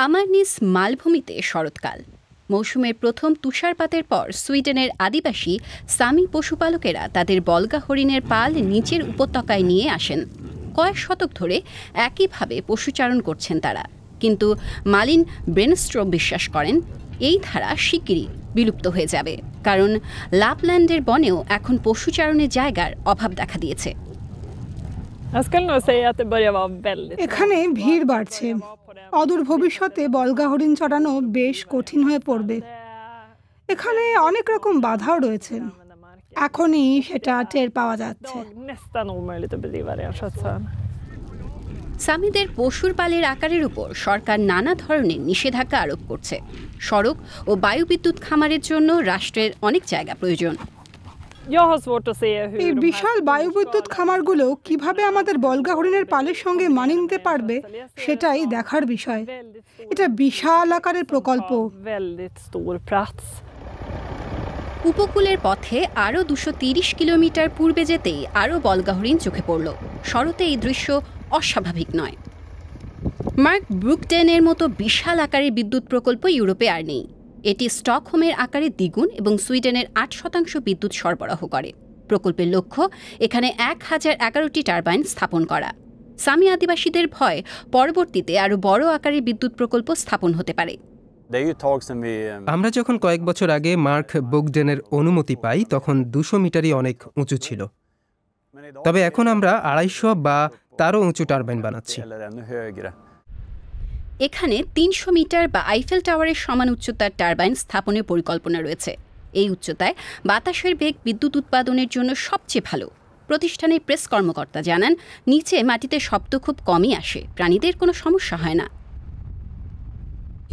আমারনিস মালভূমিতে শরৎকাল। মৌসুমের প্রথম তুষারপাতের পর সুইডেনের আদিবাসী সামি পশুপালকেরা তাদের বলগা হরিণের পাল নিচের উপত্যকায় নিয়ে আসেন। কয়েক শতক ধরে একইভাবে পশুচারণ করছেন তারা। কিন্তু মালিন ব্রেনস্ট্রো বিশ্বাস করেন, এই ধারা শিগগিরই বিলুপ্ত হয়ে যাবে। কারণ লাপল্যান্ডের বনেও এখন পশুচারণের জায়গার অভাব দেখা দিয়েছে। এখানে ভিড় বাড়ছে। অদূর ভবিষ্যতে বলগা হরিণ চড়ানো বেশ কঠিন হয়ে পড়বে। এখানে অনেক রকম বাধাও রয়েছে। এখনই সেটা টের পাওয়া যাচ্ছে. সামিদের পশুর পালের আকারের উপর সরকার নানা ধরনের নিষেধাজ্ঞা আরোপ করছে। সড়ক ও বায়ুবিদ্যুৎ খামারের জন্য রাষ্ট্রের অনেক জায়গা প্রয়োজন। এই বিশাল বায়ুবিদ্যুৎ খামারগুলো কীভাবে আমাদের বলগা হরিণের পালের সঙ্গে মানিয়ে নিতে পারবে সেটাই দেখার বিষয়। এটা বিশাল আকারের প্রকল্প. উপকূলের পথে আরও দুশো তিরিশ কিলোমিটার পূর্বে যেতেই আরও বলগাহরিণ চোখে পড়ল। শরতে এই দৃশ্য অস্বাভাবিক নয়। মার্ক ব্রুকডেনের মতো বিশাল আকারের বিদ্যুৎ প্রকল্প ইউরোপে আর নেই। এটি স্টকহোমের আকারে দ্বিগুণ এবং সুইডেনের আট শতাংশ বিদ্যুৎ সরবরাহ করে। প্রকল্পের লক্ষ্য এখানে এক হাজার এগারোটি টারবাইন স্থাপন করা। সামি আদিবাসীদের ভয় পরবর্তীতে আরও বড় আকারের বিদ্যুৎ প্রকল্প স্থাপন হতে পারে। Eh, আমরা যখন কয়েক বছর আগে মার্ক বুকডেনের অনুমতি পাই তখন দুশো মিটারই অনেক উঁচু ছিল। তবে এখন আমরা আড়াইশো বা তারও উঁচু টারবাইন বানাচ্ছি. এখানে তিনশো মিটার বা আইফেল টাওয়ারের সমান উচ্চতার টারবাইন স্থাপনের পরিকল্পনা রয়েছে। এই উচ্চতায় বাতাসের বেগ বিদ্যুৎ উৎপাদনের জন্য সবচেয়ে ভালো। প্রতিষ্ঠানের প্রেস কর্মকর্তা জানান নিচে মাটিতে শব্দ খুব কমই আসে প্রাণীদের কোনো সমস্যা হয় না।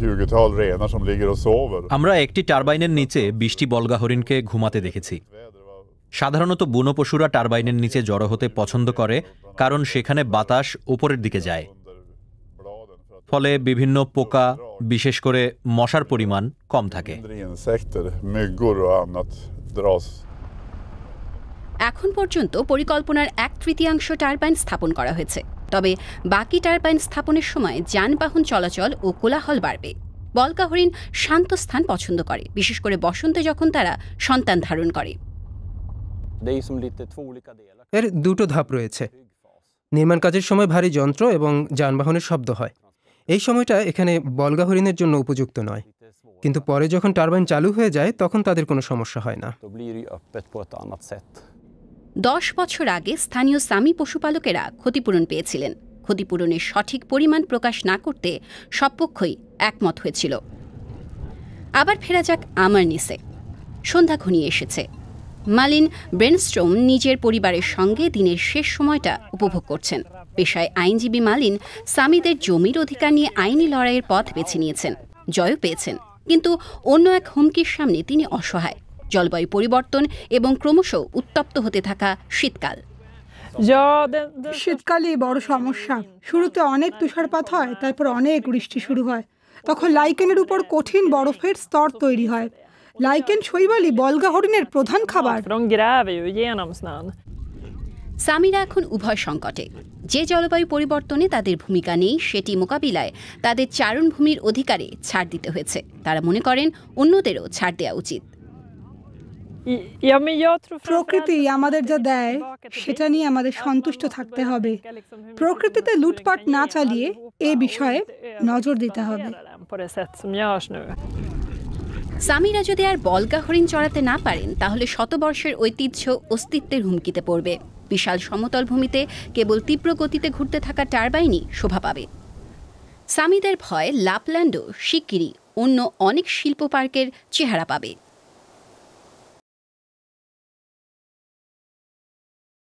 20-tal renar som ligger och sover. আমরা একটি টারবাইনের নিচে বৃষ্টি বলগা হরিণকে ঘুমাতে দেখেছি। সাধারণত বুনো পশুরা টারবাইনের নিচে জড়ো হতে পছন্দ করে কারণ সেখানে বাতাস উপরের দিকে যায়। ফলে বিভিন্ন পোকা বিশেষ করে মশার পরিমাণ কম থাকে. এখন পর্যন্ত পরিকল্পনার এক তৃতীয়াংশ টারবাইন স্থাপন করা হয়েছে। তবে বাকি টারবাইন স্থাপনের সময় যানবাহন চলাচল ও কোলাহল বাড়বে। বলকা হরিণ শান্ত স্থান পছন্দ করে বিশেষ করে বসন্তে যখন তারা সন্তান ধারণ করে. এর দুটো ধাপ রয়েছে। নির্মাণ কাজের সময় ভারী যন্ত্র এবং যানবাহনের শব্দ হয়। এই সময়টা এখানে বলগা হরিণের জন্য উপযুক্ত নয়। কিন্তু পরে যখন টারবাইন চালু হয়ে যায় তখন তাদের কোনো সমস্যা হয় না. দশ বছর আগে স্থানীয় সামি পশুপালকেরা ক্ষতিপূরণ পেয়েছিলেন। ক্ষতিপূরণের সঠিক পরিমাণ প্রকাশ না করতে সব পক্ষই একমত হয়েছিল। আবার ফেরা যাক আমার নিসে সন্ধ্যা ঘনিয়ে এসেছে। মালিন ব্রেনস্ট্রোম নিজের পরিবারের সঙ্গে দিনের শেষ সময়টা উপভোগ করছেন। পেশায় আইনজীবী মালিন সামিদের জমির অধিকার নিয়ে আইনি লড়াইয়ের পথ বেছে নিয়েছেন, জয়ও পেয়েছেন। কিন্তু অন্য এক হুমকির সামনে তিনি অসহায়। জলবায়ু পরিবর্তন এবং ক্রমশ উত্তপ্ত হতে থাকা শীতকাল। শীতকালে বড় সমস্যা। শুরুতে অনেক তুষারপাত হয়, তারপর অনেক বৃষ্টি শুরু হয়। তখন লাইকেনের উপর কঠিন বরফের স্তর তৈরি হয়। লাইকেন শৈবালী বলগা হরিণের প্রধান খাবার। সামিরা এখন উভয় সংকটে। যে জলবায়ু পরিবর্তনে তাদের ভূমিকা নেই সেটি মোকাবিলায় তাদের চারণভূমির অধিকারে ছাড় দিতে হয়েছে। তারা মনে করেন অন্যদেরও ছাড় দেওয়া উচিত। প্রকৃতি আমাদের যা দেয় সেটা নিয়ে আমাদের সন্তুষ্ট থাকতে হবে। প্রকৃতিতে লুটপাট না চালিয়ে এ বিষয়ে নজর দিতে হবে. সামিরা যদি আর বলগা হরিণ চড়াতে না পারেন তাহলে শতবর্ষের ঐতিহ্য অস্তিত্বের হুমকিতে পড়বে। বিশাল সমতল ভূমিতে কেবল তীব্র গতিতে ঘুরতে থাকা টারবাইনই শোভা পাবে। সামিদের ভয় লাপল্যান্ডও শিগগিরই অন্য অনেক শিল্প পার্কের চেহারা পাবে।